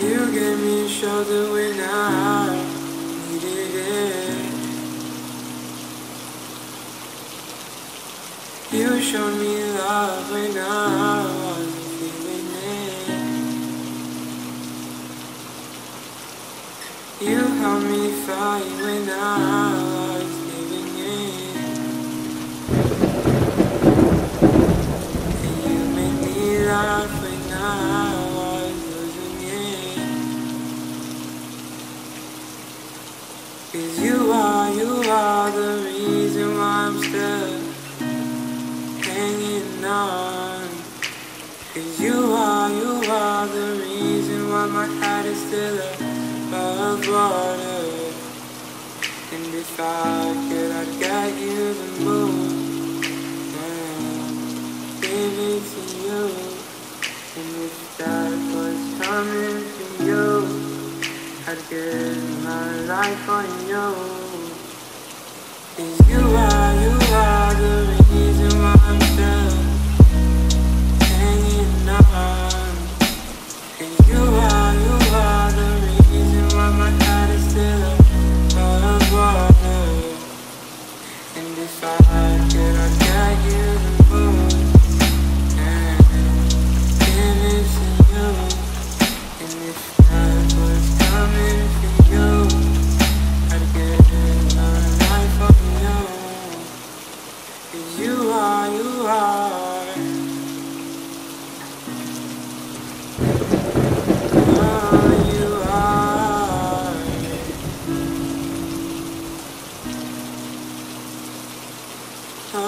You gave me a shoulder when I needed it. You showed me love when I wasn't feeling it. You helped me fight when I Cause you are, you are the reason why I'm still hanging on. Cause you are, you are the reason why my heart is still above water. And if I could, I'd give my life on you. Cause you are, you are the reason why I'm still hanging on. And you are, you are the reason why my heart is still above water. And if I could, you